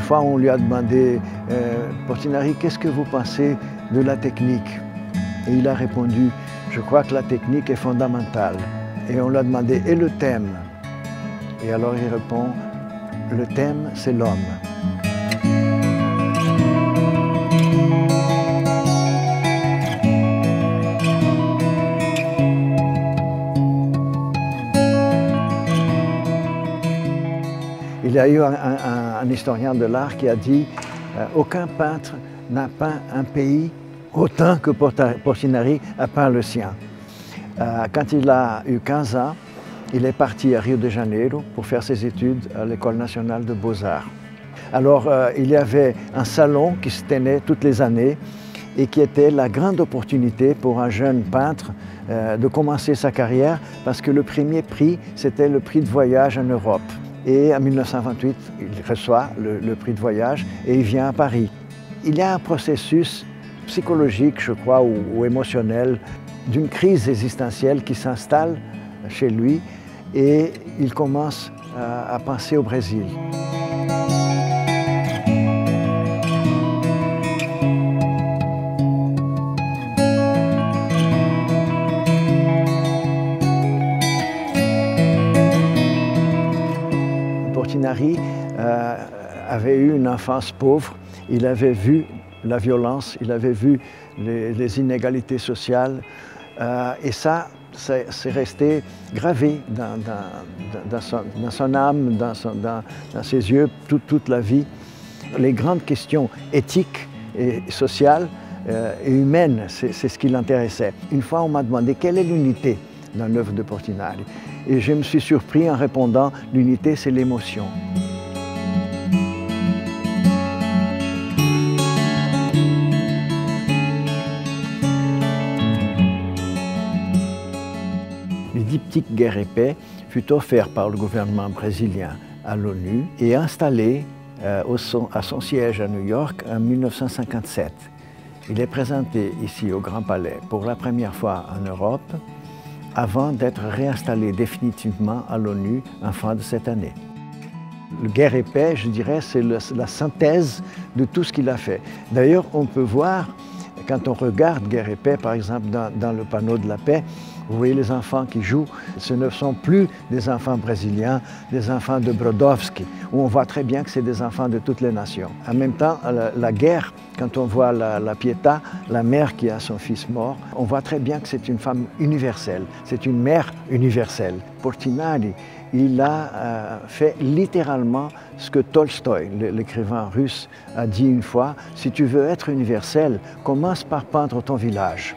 fois, on lui a demandé, euh, Portinari, qu'est-ce que vous pensez de la technique? Et il a répondu, je crois que la technique est fondamentale. Et on lui a demandé, et le thème? Et alors il répond, le thème, c'est l'homme. Il a eu un, historien de l'art qui a dit euh, aucun peintre n'a peint un pays autant que Portinari a peint le sien. Euh, quand il a eu 15 ans, il est parti à Rio de Janeiro pour faire ses études à l'École nationale de beaux-arts. Alors euh, il y avait un salon qui se tenait toutes les années et qui était la grande opportunité pour un jeune peintre de commencer sa carrière parce que le premier prix, c'était le prix de voyage en Europe. Et en 1928, il reçoit le, prix de voyage et il vient à Paris. Il y a un processus psychologique, je crois, ou, émotionnel, d'une crise existentielle qui s'installe chez lui et il commence à penser au Brésil. Euh, avait eu une enfance pauvre, il avait vu la violence, il avait vu les, inégalités sociales euh, et ça, c'est resté gravé dans, son, âme, dans, ses yeux toute, la vie. Les grandes questions éthiques et sociales euh, et humaines, c'est ce qui l'intéressait. Une fois, on m'a demandé quelle est l'unité dans l'œuvre de Portinari. Et je me suis surpris en répondant, l'unité c'est l'émotion. Le diptyque Guerre et paix fut offert par le gouvernement brésilien à l'ONU et installé euh, à son siège à New York en 1957. Il est présenté ici au Grand Palais pour la première fois en Europe avant d'être réinstallé définitivement à l'ONU en fin de cette année. Le guerre et paix, je dirais, c'est la synthèse de tout ce qu'il a fait. D'ailleurs, on peut voir, quand on regarde guerre et paix, par exemple, dans le panneau de la paix, vous voyez les enfants qui jouent, ce ne sont plus des enfants brésiliens, des enfants de Brodowski, où on voit très bien que c'est des enfants de toutes les nations. En même temps, la, guerre, quand on voit la, Pietà, la mère qui a son fils mort, on voit très bien que c'est une femme universelle, c'est une mère universelle. Portinari, il a euh, fait littéralement ce que Tolstoï, l'écrivain russe, a dit une fois, si tu veux être universel, commence par peindre ton village.